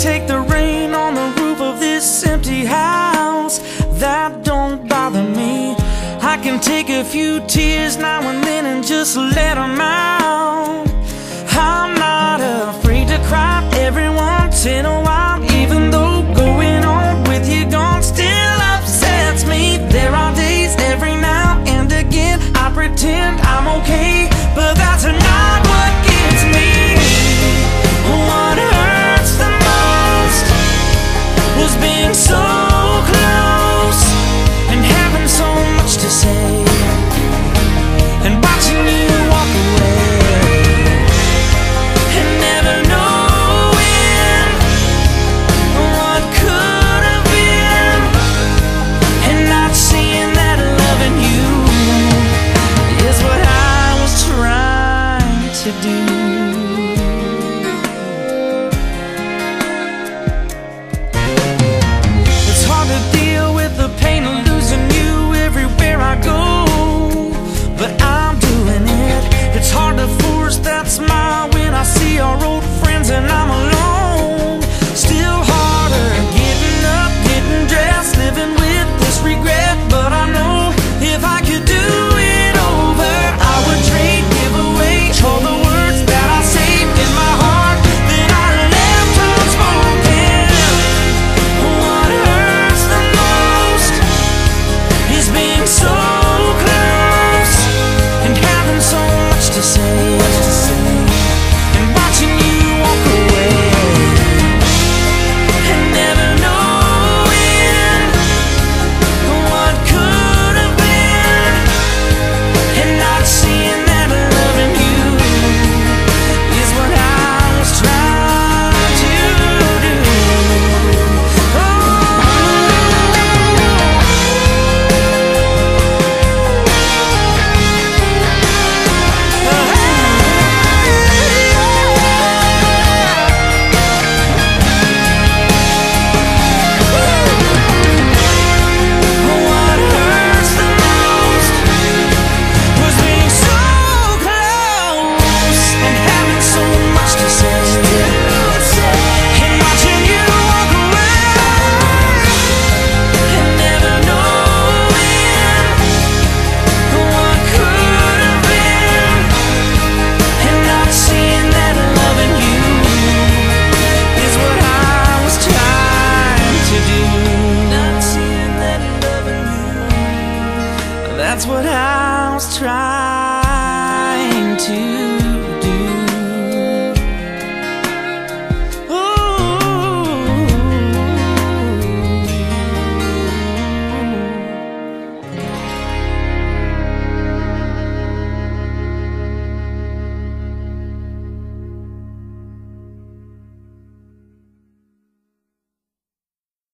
take the rain on the roof of this empty house. That don't bother me. I can take a few tears now and then and just let them out. I'm not afraid to cry, everyone That's what I was trying to